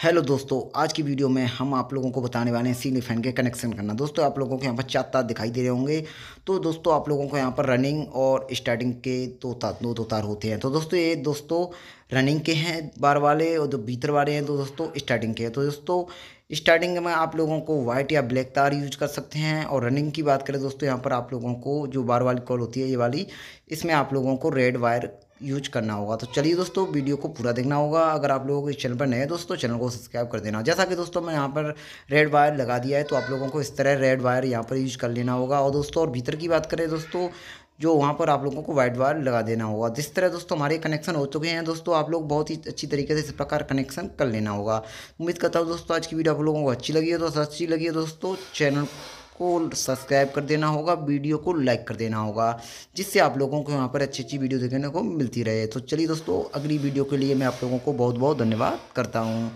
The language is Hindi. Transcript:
हेलो दोस्तों, आज की वीडियो में हम आप लोगों को बताने वाले हैं सीलिंग फ़ैन के कनेक्शन करना। दोस्तों, आप लोगों को यहाँ पर चार तार दिखाई दे रहे होंगे। तो दोस्तों, आप लोगों को यहाँ पर रनिंग और स्टार्टिंग के दो तार, दो दो तार होते हैं। तो दोस्तों, ये दोस्तों रनिंग के हैं बार वाले और जो भीतर वाले हैं तो दोस्तों स्टार्टिंग के हैं। तो दोस्तों स्टार्टिंग में आप लोगों को वाइट या ब्लैक तार यूज़ कर सकते हैं। और रनिंग की बात करें, दोस्तों, यहाँ पर आप लोगों को जो बार वाली कॉल होती है, ये वाली, इसमें आप लोगों को रेड वायर यूज़ करना होगा। तो चलिए दोस्तों, वीडियो को पूरा देखना होगा। अगर आप लोगों को इस चैनल पर नए हैं दोस्तों चैनल को सब्सक्राइब कर देना। जैसा कि दोस्तों, मैं यहाँ पर रेड वायर लगा दिया है तो आप लोगों को इस तरह रेड वायर यहाँ पर यूज़ कर लेना होगा। और दोस्तों, और भीतर की बात करें दोस्तों, जो वहाँ पर आप लोगों को वाइट वायर लगा देना होगा। जिस तरह दोस्तों हमारे कनेक्शन हो चुके हैं दोस्तों, आप लोग बहुत ही अच्छी तरीके से इस प्रकार कनेक्शन कर लेना होगा। उम्मीद करता हूँ दोस्तों, आज की वीडियो आप लोगों को अच्छी लगी है तो अच्छी लगी है दोस्तों चैनल को सब्सक्राइब कर देना होगा वीडियो को लाइक कर देना होगा, जिससे आप लोगों को यहाँ पर अच्छी अच्छी वीडियो देखने को मिलती रहे। तो चलिए दोस्तों, अगली वीडियो के लिए मैं आप लोगों को बहुत बहुत धन्यवाद करता हूँ।